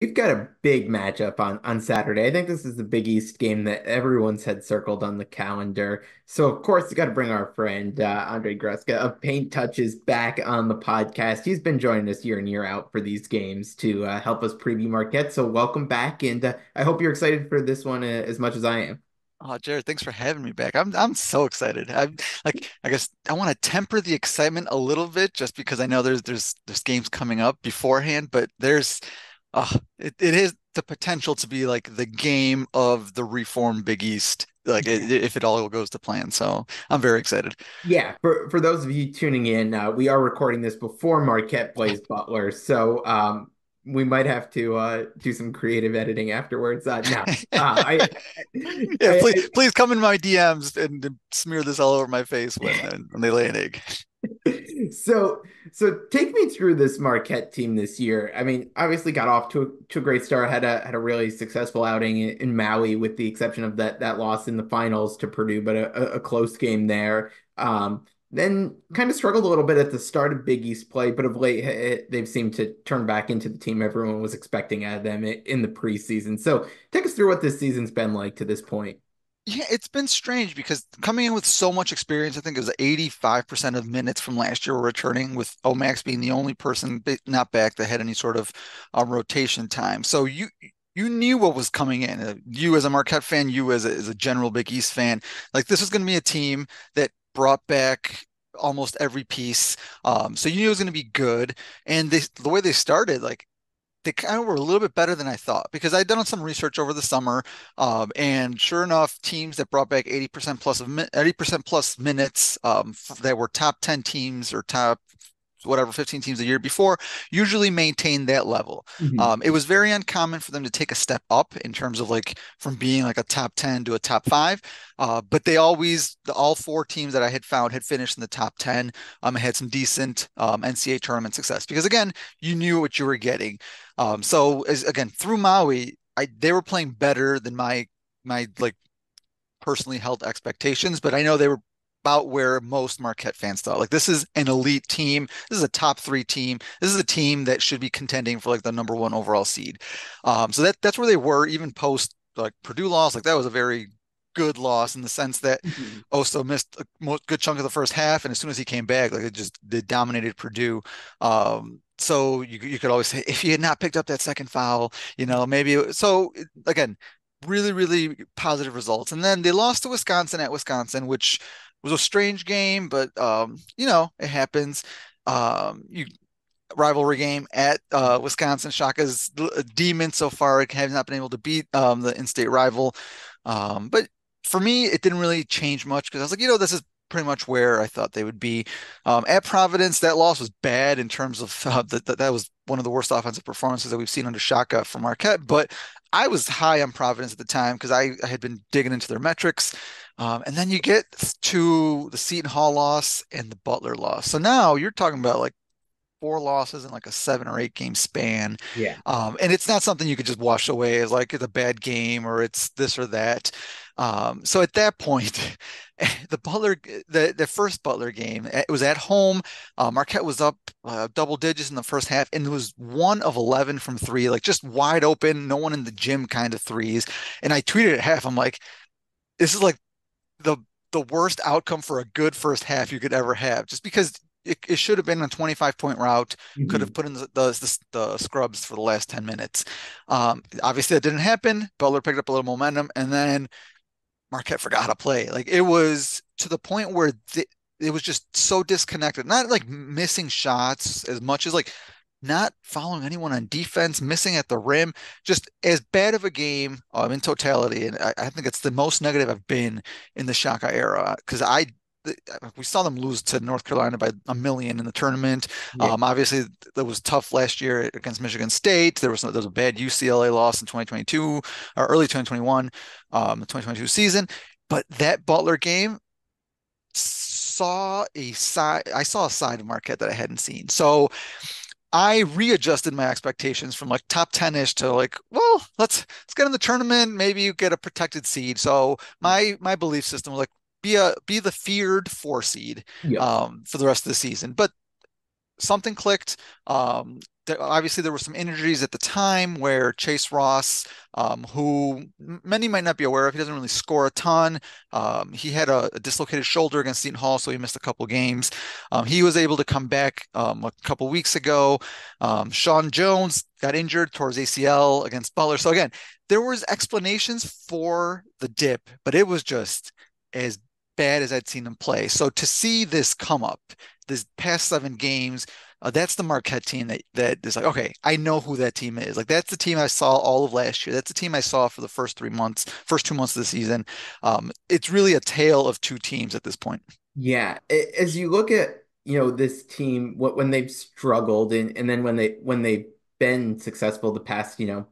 We've got a big matchup on on Saturday. I think this is the Big East game that everyone's had circled on the calendar. So of course, we got to bring our friend uh, Andrei Greska of Paint Touches back on the podcast. He's been joining us year in and year out for these games to uh, help us preview Marquette. So welcome back, and uh, I hope you're excited for this one uh, as much as I am. Oh, Jared, thanks for having me back. I'm I'm so excited. I'm like I guess I want to temper the excitement a little bit just because I know there's there's there's games coming up beforehand, but there's uh, it, it is the potential to be like the game of the reformed Big East, like it, if it all goes to plan. So I'm very excited. Yeah, for for those of you tuning in, uh, we are recording this before Marquette plays Butler, so um, we might have to uh, do some creative editing afterwards. Uh, no, uh, I, yeah, I, please, I, please come in my DMs and smear this all over my face when, when they lay an egg. so so take me through this Marquette team this year. I mean, obviously got off to a, to a great start. Had a had a really successful outing in, in Maui, with the exception of that that loss in the finals to Purdue, but a, a close game there. Um, then kind of struggled a little bit at the start of Big East play, but of late it, they've seemed to turn back into the team everyone was expecting out of them in the preseason. So take us through what this season's been like to this point. Yeah, it's been strange because coming in with so much experience, I think it was 85% of minutes from last year were returning, with Omax being the only person not back that had any sort of uh, rotation time. So you you knew what was coming in. Uh, you as a Marquette fan, you as a, as a general Big East fan, like this was going to be a team that brought back almost every piece. Um, so you knew it was going to be good. And they, the way they started, like they kind of were a little bit better than I thought because I'd done some research over the summer, um, and sure enough, teams that brought back 80% plus of 80% plus minutes um, that were top 10 teams or top whatever 15 teams a year before usually maintain that level mm-hmm. um, it was very uncommon for them to take a step up in terms of like from being like a top 10 to a top five uh, but they always the, all four teams that i had found had finished in the top 10 um, had some decent um, ncaa tournament success because again you knew what you were getting um, so as, again through maui I, they were playing better than my my like personally held expectations but i know they were about where most Marquette fans thought. Like this is an elite team. This is a top three team. This is a team that should be contending for like the number one overall seed. Um, so that that's where they were even post like Purdue loss. Like that was a very good loss in the sense that mm-hmm. Oso missed a good chunk of the first half, and as soon as he came back, like it just they dominated Purdue. Um, so you you could always say if he had not picked up that second foul, you know, maybe so again, really really positive results. And then they lost to Wisconsin at Wisconsin, which was a strange game, but um, you know, it happens. Um, you rivalry game at uh, Wisconsin. Shaka's demon so far have not been able to beat um, the in-state rival. Um, but for me, it didn't really change much because I was like, you know, this is pretty much where I thought they would be. Um, at Providence, that loss was bad in terms of uh, that. That was one of the worst offensive performances that we've seen under Shaka from Marquette. But I was high on Providence at the time because I, I, had been digging into their metrics. Um, and then you get to the Seton Hall loss and the Butler loss. So now you're talking about like four losses in like a seven or eight game span. Yeah. Um, and it's not something you could just wash away as like it's a bad game or it's this or that. Um, so at that point, the Butler, the, the first Butler game, it was at home. Uh, Marquette was up uh, double digits in the first half, and it was one of 11 from three, like just wide open, no one in the gym kind of threes. And I tweeted at half, I'm like, this is like the the worst outcome for a good first half you could ever have, just because it, it should have been a 25 point route. Mm-hmm. Could have put in the, the, the, scrubs for the last 10 minutes. Um, obviously, that didn't happen. Butler picked up a little momentum, and then Marquette forgot how to play. Like it was to the point where the, it was just so disconnected. Not like missing shots as much as like not following anyone on defense, missing at the rim, just as bad of a game um, in totality. And I, I, think it's the most negative I've been in the Shaka era because I we saw them lose to North Carolina by a million in the tournament. Yeah. Um, obviously, that was tough last year against Michigan State. There was there was a bad UCLA loss in 2022 or early 2021, um, the 2022 season. But that Butler game saw a side. I saw a side of Marquette that I hadn't seen. So I readjusted my expectations from like top 10ish to like, well, let's let's get in the tournament. Maybe you get a protected seed. So my my belief system was like be a be the feared four seed um, for the rest of the season. But something clicked. Um, obviously there were some injuries at the time where Chase Ross, um, who many might not be aware of, he doesn't really score a ton. Um, he had a, a, dislocated shoulder against Seton Hall, so he missed a couple games. Um, he was able to come back um, a couple weeks ago. Um, Sean Jones got injured towards ACL against Butler. So again, there was explanations for the dip, but it was just as bad as I'd seen them play. So to see this come up, this past seven games uh, that's the Marquette team that that is like, okay, I know who that team is. Like that's the team I saw all of last year. That's the team I saw for the first three months, first two months of the season. Um, it's really a tale of two teams at this point. Yeah, as you look at you know this team, what when they've struggled and and then when they when they've been successful the past you know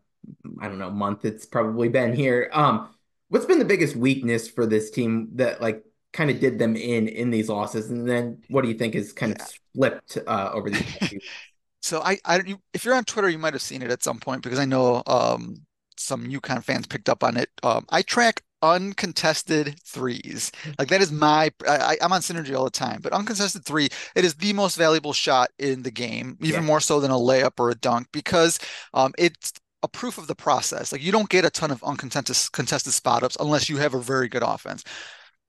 I don't know month it's probably been here. Um, what's been the biggest weakness for this team that like kind of did them in in these losses, and then what do you think is kind yeah. of flipped uh, over the? so I, I, if you're on Twitter, you might have seen it at some point because I know um, some UConn fans picked up on it. Um, I track uncontested threes. Like that is my I, am on synergy all the time, but uncontested three, it is the most valuable shot in the game, even yeah. more so than a layup or a dunk, because um, it's a proof of the process. Like you don't get a ton of uncontested contested spot ups unless you have a very good offense.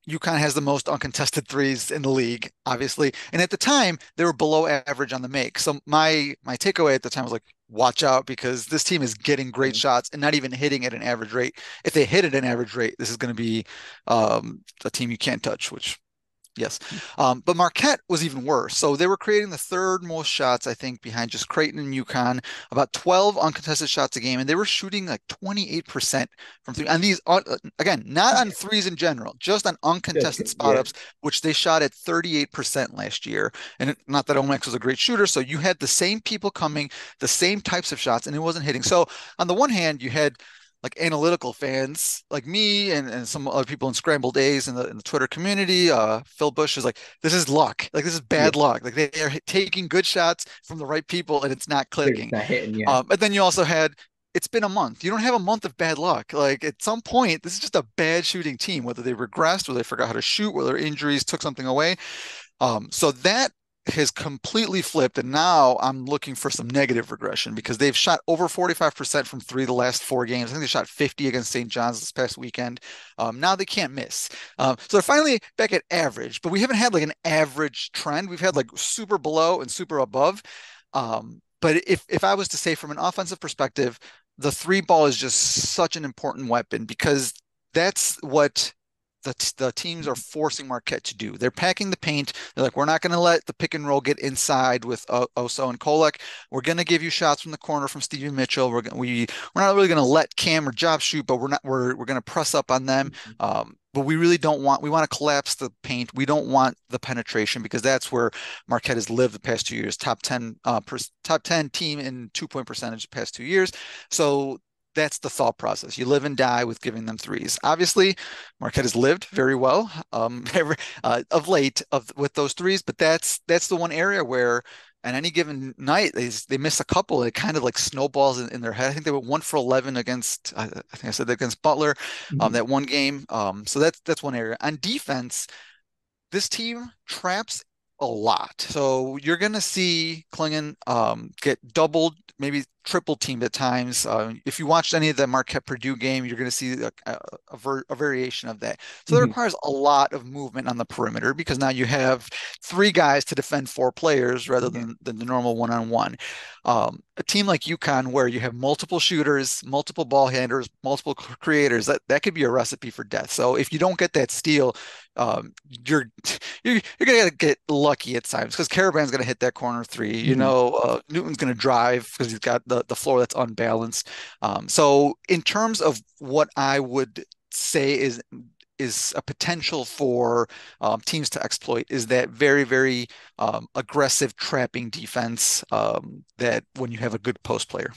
UConn has the most uncontested threes in the league, obviously. And at the time, they were below average on the make. So my my takeaway at the time was like, watch out because this team is getting great mm-hmm. shots and not even hitting at an average rate. If they hit at an average rate, this is going to be um, a team you can't touch, which Yes. Um, but Marquette was even worse. So they were creating the third most shots, I think, behind just Creighton and UConn, about 12 uncontested shots a game. And they were shooting like 28% from three. And these, uh, again, not on threes in general, just on uncontested yeah. spot ups, which they shot at 38% last year. And not that Omax was a great shooter. So you had the same people coming, the same types of shots, and it wasn't hitting. So on the one hand, you had like analytical fans like me and, and some other people in scrambled days in the, in the Twitter community. Uh, Phil Bush is like, this is luck. Like this is bad yeah. luck. Like they are taking good shots from the right people and it's not clicking. It's hitting, yeah. um, but then you also had, it's been a month. You don't have a month of bad luck. Like at some point, this is just a bad shooting team, whether they regressed or they forgot how to shoot, whether injuries took something away. Um, so that has completely flipped and now i'm looking for some negative regression because they've shot over 45% from three the last four games. I think they shot 50 against st john's this past weekend. Um, now they can't miss. Um, so they're finally back at average but we haven't had like an average trend. We've had like super below and super above. Um, but if, if i was to say from an offensive perspective the three ball is just such an important weapon because that's what the, the teams are forcing Marquette to do. They're packing the paint. They're like, we're not going to let the pick and roll get inside with uh, Oso and Kolek. We're going to give you shots from the corner from Stevie Mitchell. We're we we're not really going to let Kam or Jop shoot, but we're not we're we're going to press up on them. Mm-hmm. Um, but we really don't want we want to collapse the paint. We don't want the penetration because that's where Marquette has lived the past two years. Top ten uh, per, top ten team in two point percentage the past two years. So that's the thought process. You live and die with giving them threes. Obviously, Marquette has lived very well um, uh, of late of with those threes, but that's that's the one area where on any given night they they miss a couple. It kind of like snowballs in, in their head. I think they were one for eleven against. I, I think I said against Butler, um, mm-hmm. um, that one game. Um, so that's that's one area. On defense, this team traps a lot. So you're going to see Clingan um, get doubled, maybe triple teamed at times. Uh, if you watched any of the Marquette Purdue game, you're going to see a, a, a, ver- a, variation of that. So mm-hmm. that requires a lot of movement on the perimeter because now you have three guys to defend four players rather than, than the normal one on one. A team like UConn, where you have multiple shooters, multiple ball handlers, multiple creators, that, that could be a recipe for death. So if you don't get that steal, um, you're you're, you're gonna get lucky at times because Karaban's gonna hit that corner 3 You mm-hmm. know, uh, Newton's gonna drive because he's got the the floor that's unbalanced. Um, so in terms of what I would say is is a potential for um, teams to exploit is that very very um, aggressive trapping defense um, that when you have a good post player.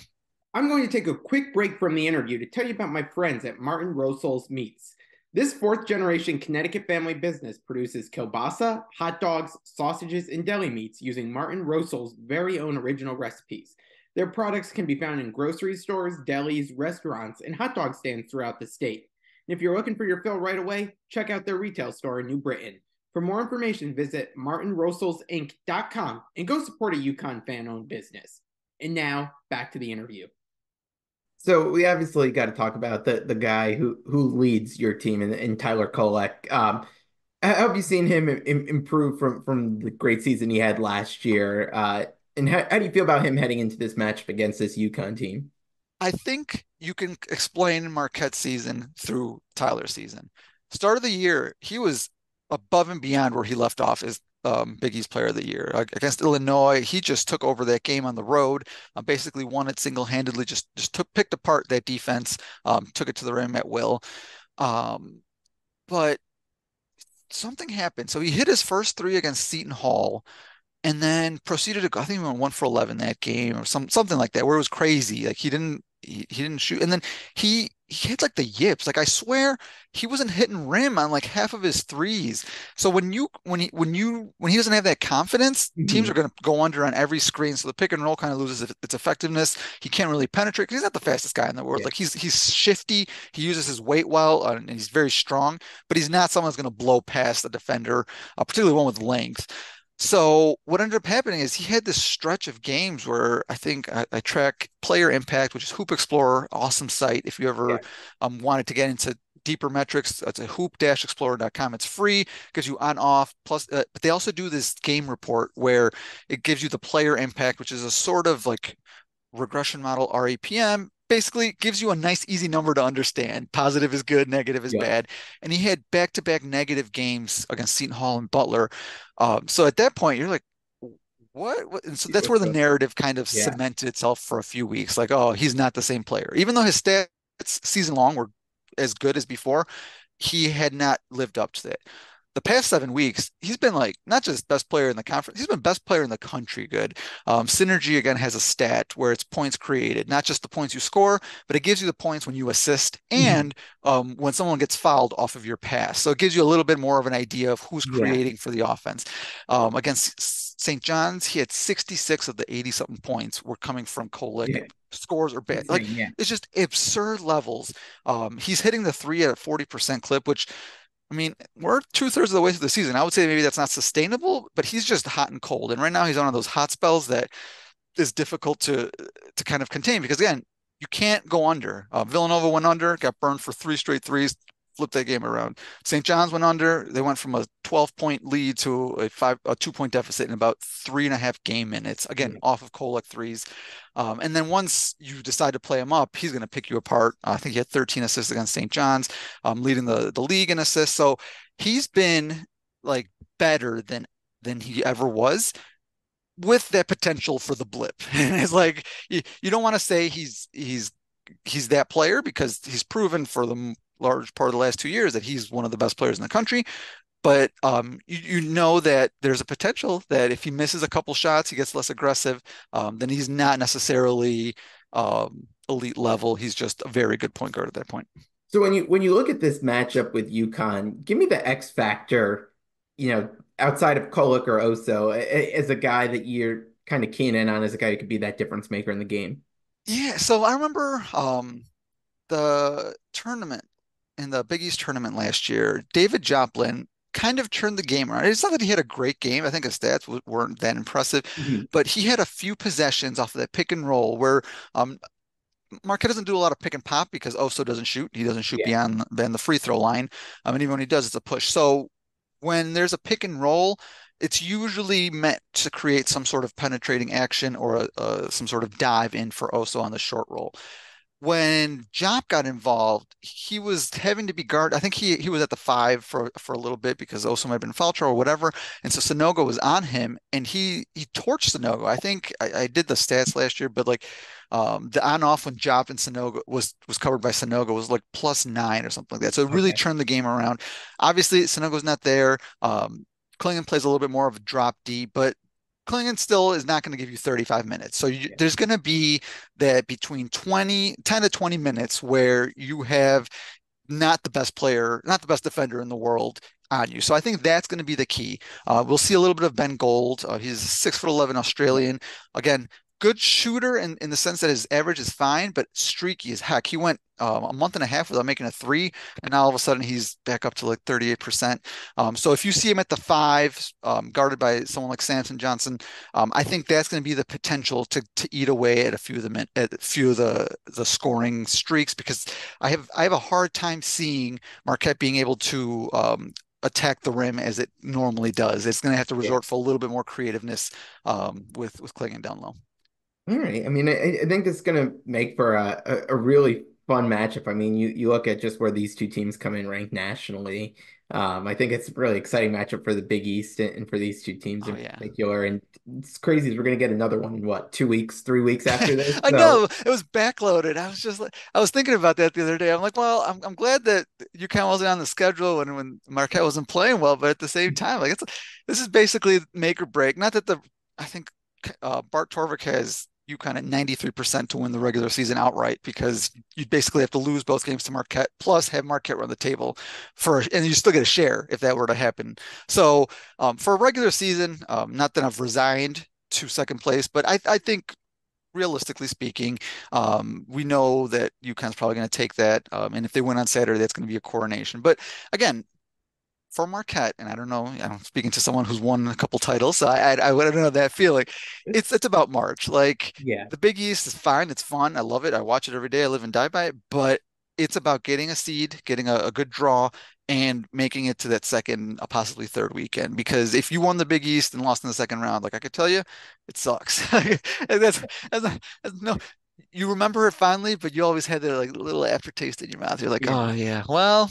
I'm going to take a quick break from the interview to tell you about my friends at Martin Rosol's Meats. This fourth generation Connecticut family business produces kielbasa, hot dogs, sausages, and deli meats using Martin Rosol's very own original recipes. Their products can be found in grocery stores, delis, restaurants, and hot dog stands throughout the state. And if you're looking for your fill right away, check out their retail store in New Britain. For more information, visit martinrosolsinc.com and go support a UConn fan owned business. And now back to the interview. So we obviously got to talk about the the guy who who leads your team in, in Tyler Kolek. Um, have you seen him improve from from the great season he had last year? Uh, and how, how do you feel about him heading into this matchup against this UConn team? I think you can explain Marquette's season through Tyler's season. Start of the year, he was above and beyond where he left off as um, Big East Player of the Year against Illinois. He just took over that game on the road, uh, basically won it single handedly. Just just took picked apart that defense, um, took it to the rim at will. Um, but something happened. So he hit his first three against Seton Hall, and then proceeded to I think he went one for eleven that game or some something like that, where it was crazy. Like he didn't he, he didn't shoot, and then he he hit like the yips. Like I swear he wasn't hitting rim on like half of his threes. So when you when he when you when he doesn't have that confidence, mm-hmm. teams are going to go under on every screen. So the pick and roll kind of loses its effectiveness. He can't really penetrate because he's not the fastest guy in the world. Yeah. Like he's he's shifty. He uses his weight well, uh, and he's very strong. But he's not someone that's going to blow past the defender, uh, particularly one with length. So what ended up happening is he had this stretch of games where I think I, I track player impact, which is Hoop Explorer, awesome site. If you ever yeah. um, wanted to get into deeper metrics, it's a hoop-explorer.com. It's free, gives you on off. Plus, uh, but they also do this game report where it gives you the player impact, which is a sort of like regression model REPM basically gives you a nice easy number to understand. Positive is good negative is yeah. bad. And he had back-to-back negative games against seton hall and butler. Um, so at that point you're like what, what? and so that's where the narrative kind of yeah. cemented itself for a few weeks. Like oh he's not the same player. Even though his stats season long were as good as before he had not lived up to that the past seven weeks, he's been like not just best player in the conference, he's been best player in the country. Good. Um, Synergy again has a stat where it's points created, not just the points you score, but it gives you the points when you assist mm-hmm. and um, when someone gets fouled off of your pass. So it gives you a little bit more of an idea of who's creating yeah. for the offense. Um, against St. John's, he had 66 of the 80 something points were coming from Kolek. Yeah scores are bad. Like yeah. it's just absurd levels. Um, he's hitting the three at a 40% clip, which I mean, we're two thirds of the way through the season. I would say maybe that's not sustainable, but he's just hot and cold. And right now he's on one of those hot spells that is difficult to to kind of contain because again, you can't go under. Uh, Villanova went under, got burned for three straight threes, flipped that game around. St. John's went under. They went from a 12 point lead to a five, a two point deficit in about three and a half game minutes. Again, off of Kolek threes. Um, and then once you decide to play him up, he's going to pick you apart. I think he had 13 assists against St. John's, um, leading the the league in assists. So he's been like better than than he ever was with that potential for the blip. And it's like you, you don't want to say he's he's he's that player because he's proven for the large part of the last two years that he's one of the best players in the country. But um, you, you, know that there's a potential that if he misses a couple shots, he gets less aggressive. Um, then he's not necessarily um, elite level. He's just a very good point guard at that point. So when you when you look at this matchup with UConn, give me the X factor. You know, outside of Kolek or Oso, as a guy that you're kind of keen in on as a guy who could be that difference maker in the game. Yeah. So I remember um, the tournament in the Big East tournament last year, David Joplin kind of turned the game around. It's not that he had a great game. I think his stats weren't that impressive, mm-hmm. but he had a few possessions off of that pick and roll where um, Marquette doesn't do a lot of pick and pop because Oso doesn't shoot. He doesn't shoot yeah. beyond, the free throw line. Um, and even when he does, it's a push. So when there's a pick and roll, it's usually meant to create some sort of penetrating action or a, a, some sort of dive in for Oso on the short roll when Jop got involved, he was having to be guard. I think he he was at the five for for a little bit because might have been foul trouble or whatever, and so Sanogo was on him, and he he torched Sanogo. I think I, I did the stats last year, but like um, the on off when Jop and Sanogo was was covered by Sanogo was like plus nine or something like that. So it really okay. turned the game around. Obviously, Sanogo's not there. Um, Clingan plays a little bit more of a drop D, but Clingan still is not going to give you 35 minutes. So you, yeah. there's going to be that between 20, 10 to 20 minutes where you have not the best player, not the best defender in the world on you. So I think that's going to be the key. Uh, we'll see a little bit of Ben Gold. Uh, he's six foot 11 Australian. Again, good shooter in, in the sense that his average is fine, but streaky as heck. He went um, a month and a half without making a three, and now all of a sudden he's back up to like 38%. Um, so if you see him at the five, um, guarded by someone like Samson Johnson, um, I think that's going to be the potential to to eat away at a few of the at a few of the the scoring streaks because I have I have a hard time seeing Marquette being able to um, attack the rim as it normally does. It's going to have to resort yeah. for a little bit more creativeness um, with with Clingan down low. All right. I mean, I, I think it's going to make for a, a, really fun matchup. I mean, you you look at just where these two teams come in ranked nationally. Um, I think it's a really exciting matchup for the Big East and for these two teams oh, in yeah. particular. And it's crazy we're going to get another one in what two weeks, three weeks after this. I so. know it was backloaded. I was just like, I was thinking about that the other day. I'm like, well, I'm, I'm glad that UConn wasn't on the schedule when when Marquette wasn't playing well, but at the same time, like it's this is basically make or break. Not that the I think uh, Bart Torvik has UConn at 93% to win the regular season outright because you basically have to lose both games to Marquette plus have Marquette run the table for and you still get a share if that were to happen. So um, for a regular season, um, not that I've resigned to second place, but I, I think realistically speaking, um, we know that UConn's probably going to take that. Um, and if they win on Saturday, that's going to be a coronation. But again, for Marquette, and I don't know, I'm speaking to someone who's won a couple titles, so I, I, I wouldn't know that feeling. It's it's about March. Like, yeah, the Big East is fine, it's fun, I love it, I watch it every day, I live and die by it. But it's about getting a seed, getting a, a good draw, and making it to that second, uh, possibly third weekend. Because if you won the Big East and lost in the second round, like I could tell you, it sucks. that's, that's, that's no, you remember it finally, but you always had that like little aftertaste in your mouth. You're like, yeah. oh yeah, well,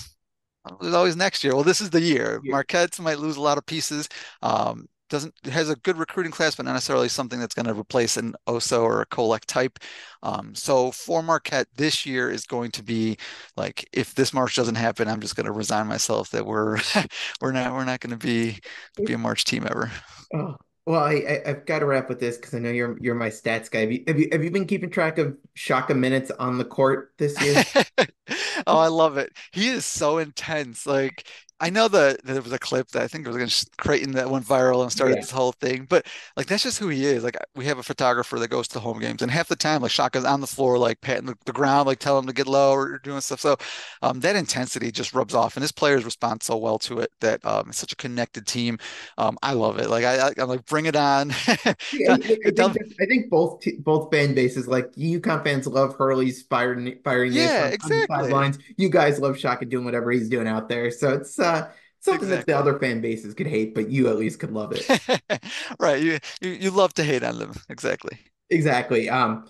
there's always next year. Well, this is the year. Yeah. Marquette might lose a lot of pieces. Um, doesn't has a good recruiting class, but not necessarily something that's going to replace an Oso or a Kolek type. Um, so for Marquette, this year is going to be like if this March doesn't happen, I'm just going to resign myself that we're we're not we're not going to be be a March team ever. Oh. Well, I, I have got to wrap with this because I know you're you're my stats guy. Have you, have you have you been keeping track of Shaka minutes on the court this year? oh, I love it. He is so intense. Like I know that there was a clip that I think it was going to Creighton that went viral and started yeah. this whole thing, but like that's just who he is. Like we have a photographer that goes to the home games, and half the time, like Shaka's on the floor, like patting the, the ground, like telling him to get low or doing stuff. So um, that intensity just rubs off, and his players respond so well to it that um, it's such a connected team. Um, I love it. Like I, am like, bring it on. yeah, I, think, I, think, both both fan bases, like UConn fans, love Hurley's firing firing. Yeah, exactly. On sidelines. You guys love Shaka doing whatever he's doing out there. So it's. Uh, uh, something exactly. that the other fan bases could hate, but you at least could love it. right. You, you you love to hate on them. Exactly. Exactly. Um,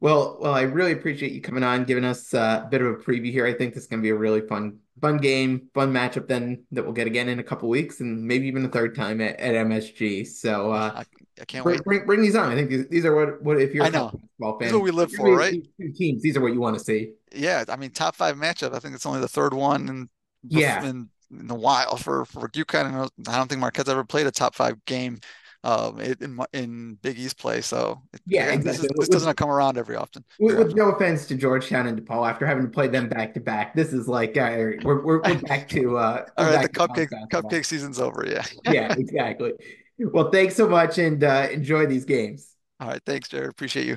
well, well, I really appreciate you coming on, giving us uh, a bit of a preview here. I think this is going to be a really fun, fun game, fun matchup. Then that we'll get again in a couple weeks, and maybe even a third time at, at MSG. So uh, I, I can't bring, wait. Bring, bring, these on. I think these, these are what what if you're I know. a basketball fan, this is what we live for, right? Two teams. These are what you want to see. Yeah, I mean, top five matchup. I think it's only the third one, and yeah, and in a while for for UConn. I don't think Marquette's ever played a top five game um, in in Big East play. So yeah, exactly. this, is, this doesn't come around every often. With, with, no offense to Georgetown and DePaul, after having to play them back to back, this is like uh, we're, we're, we're back to uh, all right. The cupcake cupcake season's over. Yeah. yeah, exactly. Well, thanks so much, and uh, enjoy these games. All right, thanks, Jared. Appreciate you.